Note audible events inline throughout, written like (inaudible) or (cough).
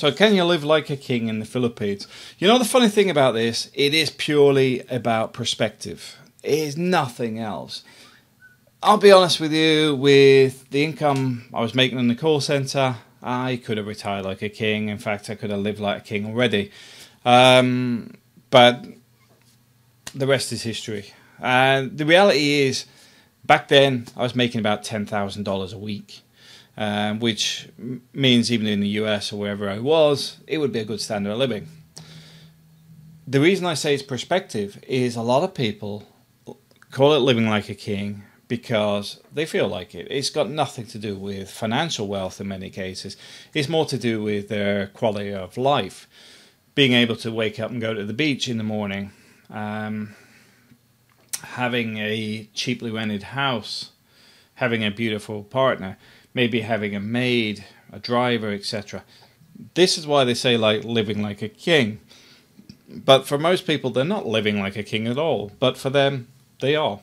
So, can you live like a king in the Philippines? You know, the funny thing about this, it is purely about perspective. It is nothing else. I'll be honest with you, with the income I was making in the call centre, I could have retired like a king. In fact, I could have lived like a king already. Um, but the rest is history. And the reality is, back then, I was making about $10,000 a week um, which means even in the US or wherever I was, it would be a good standard of living. The reason I say it's perspective is a lot of people call it living like a king because they feel like it. It's got nothing to do with financial wealth in many cases. It's more to do with their quality of life. Being able to wake up and go to the beach in the morning, um, having a cheaply rented house, having a beautiful partner maybe having a maid, a driver, etc. This is why they say like living like a king. But for most people, they're not living like a king at all. But for them, they are.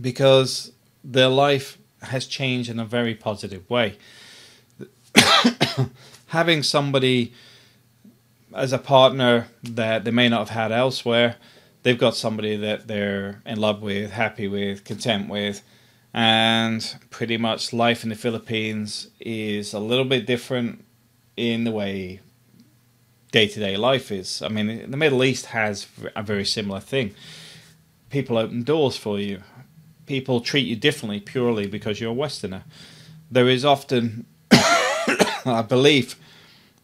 Because their life has changed in a very positive way. (coughs) Having somebody as a partner that they may not have had elsewhere, they've got somebody that they're in love with, happy with, content with, and pretty much life in the Philippines is a little bit different in the way day to day life is. I mean, the Middle East has a very similar thing. People open doors for you. People treat you differently purely because you're a Westerner. There is often (coughs) a belief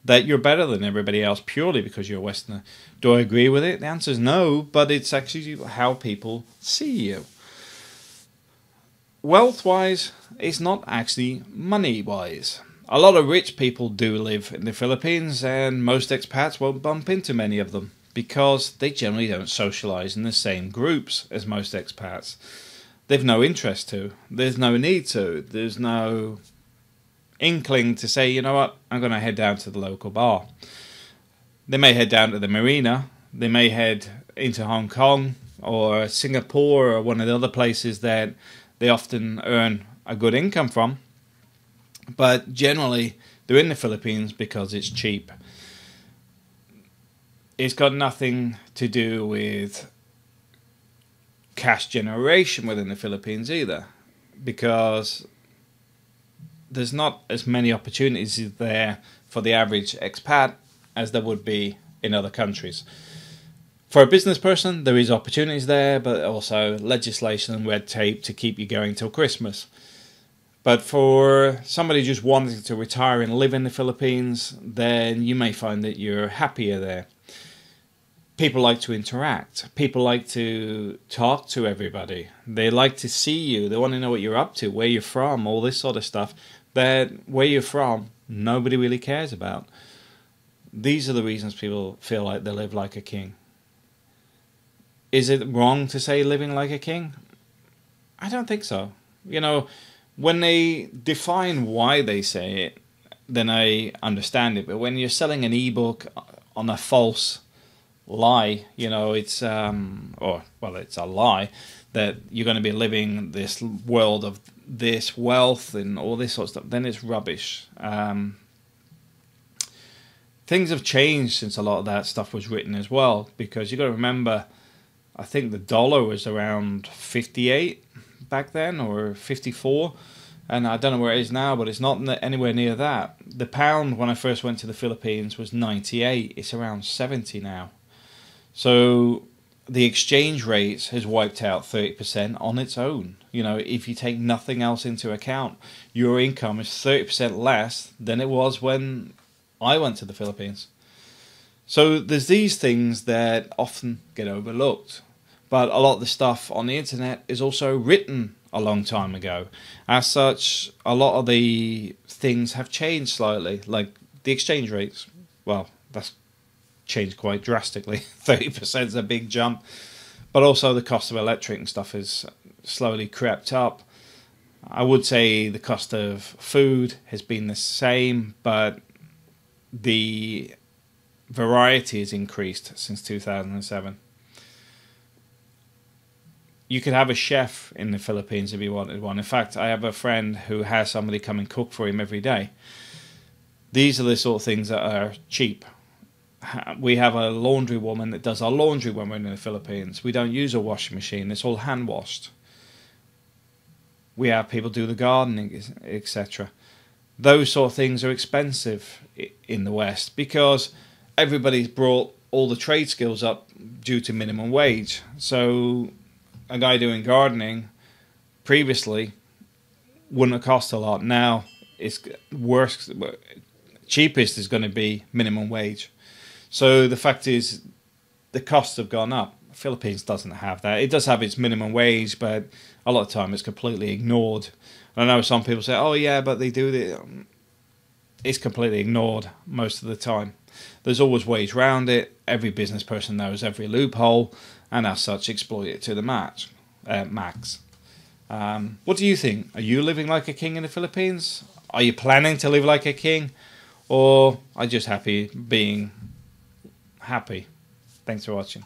that you're better than everybody else purely because you're a Westerner. Do I agree with it? The answer is no, but it's actually how people see you wealth wise, it's not actually money wise. A lot of rich people do live in the Philippines, and most expats won't bump into many of them because they generally don't socialize in the same groups as most expats. They've no interest to, there's no need to, there's no inkling to say, you know what, I'm going to head down to the local bar. They may head down to the marina, they may head into Hong Kong or Singapore or one of the other places that they often earn a good income from. But generally, they're in the Philippines because it's cheap. It's got nothing to do with cash generation within the Philippines either, because there's not as many opportunities there for the average expat as there would be in other countries for a business person, there is opportunities there, but also legislation and red tape to keep you going till Christmas. But for somebody just wanting to retire and live in the Philippines, then you may find that you're happier there. People like to interact. People like to talk to everybody. They like to see you. They want to know what you're up to, where you're from, all this sort of stuff. That where you're from, nobody really cares about. These are the reasons people feel like they live like a king. Is it wrong to say living like a king? I don't think so. You know, when they define why they say it, then I understand it. But when you're selling an ebook on a false lie, you know, it's um, or well, it's a lie that you're going to be living this world of this wealth and all this sort of stuff. Then it's rubbish. Um, things have changed since a lot of that stuff was written as well, because you've got to remember I think the dollar was around 58 back then or 54 and I don't know where it is now, but it's not anywhere near that. The pound when I first went to the Philippines was 98. It's around 70 now. So the exchange rate has wiped out 30% on its own. You know, if you take nothing else into account, your income is 30% less than it was when I went to the Philippines. So there's these things that often get overlooked but a lot of the stuff on the internet is also written a long time ago. As such, a lot of the things have changed slightly, like the exchange rates. Well, that's changed quite drastically. (laughs) 30% is a big jump. But also the cost of electric and stuff has slowly crept up. I would say the cost of food has been the same, but the variety has increased since 2007 you could have a chef in the Philippines if you wanted one. In fact, I have a friend who has somebody come and cook for him every day. These are the sort of things that are cheap. We have a laundry woman that does our laundry when we're in the Philippines. We don't use a washing machine, it's all hand washed. We have people do the gardening, etc. Those sort of things are expensive in the West because everybody's brought all the trade skills up due to minimum wage. So a guy doing gardening previously wouldn't have cost a lot. Now it's worse. Cheapest is going to be minimum wage. So the fact is, the costs have gone up. Philippines doesn't have that. It does have its minimum wage, but a lot of time it's completely ignored. I know some people say, "Oh yeah, but they do it." Um, it's completely ignored most of the time. There's always ways around it. Every business person knows every loophole, and as such, exploit it to the max. Uh, max. Um, what do you think? Are you living like a king in the Philippines? Are you planning to live like a king? Or are you just happy being happy? Thanks for watching.